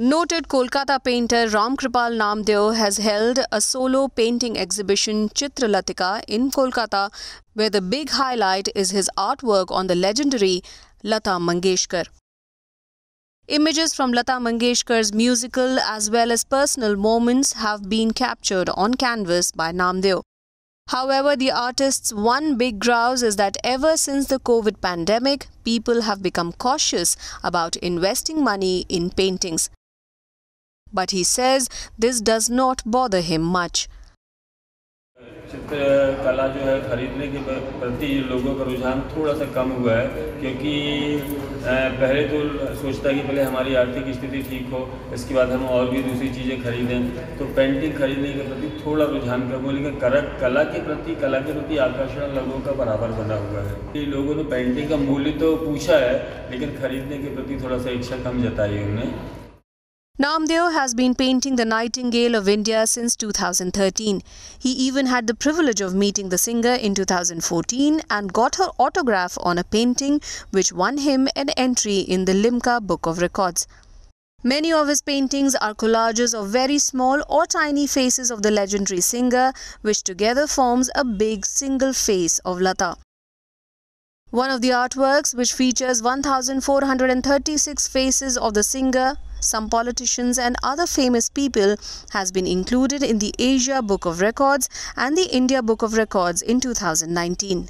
Noted Kolkata painter Ram Kripal Namdeo has held a solo painting exhibition Chitralatika in Kolkata where the big highlight is his artwork on the legendary Lata Mangeshkar. Images from Lata Mangeshkar's musical as well as personal moments have been captured on canvas by Namdeo. However, the artist's one big grouse is that ever since the COVID pandemic, people have become cautious about investing money in paintings. But he says this does not bother him much. चित्र, कला जो है खरीदने के प्रति लोगों का रुझान थोड़ा सा कम हुआ है, क्योंकि पहले तो सोचता कि पहले हमारी आर्थिक स्थिति ठीक हो, इसके बाद हम और भी दूसरी चीज़ें खरीदें तो पेंटिंग खरीदने के प्रति थोड़ा रुझान कम हो लेकिन कला के प्रति, कला के प्रति आकर्षण लोगों का बराबर बना हुआ है लोगों ने पेंटिंग का मूल्य तो पूछा है, लेकिन खरीदने के प्रति थोड़ा सा इच्छा कम जताई उन्होंने Namdeo has been painting the Nightingale of India since 2013. He even had the privilege of meeting the singer in 2014 and got her autograph on a painting which won him an entry in the Limca Book of Records. Many of his paintings are collages of very small or tiny faces of the legendary singer, which together forms a big single face of Lata. One of the artworks, which features 1436 faces of the singer, some politicians and other famous people has been included in the Asia Book of Records and the India Book of Records in 2019.